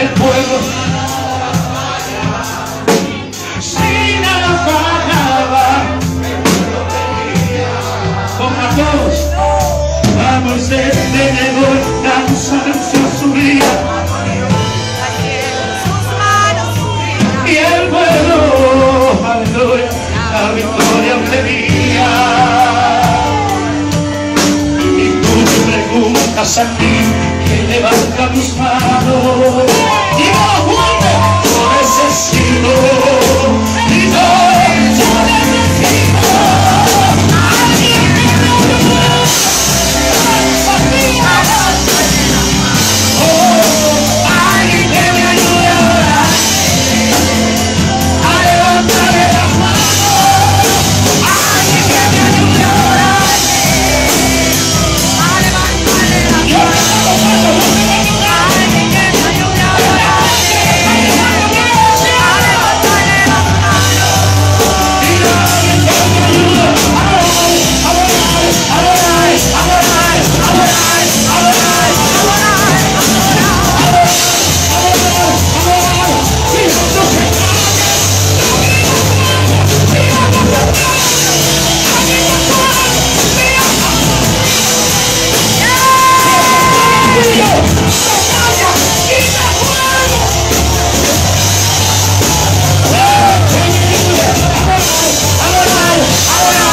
el pueblo. Sin alabada con a todos vamos de tenedor danzarse a su día y el pueblo aleluya la victoria obtenía y tú me preguntas a mí Derrama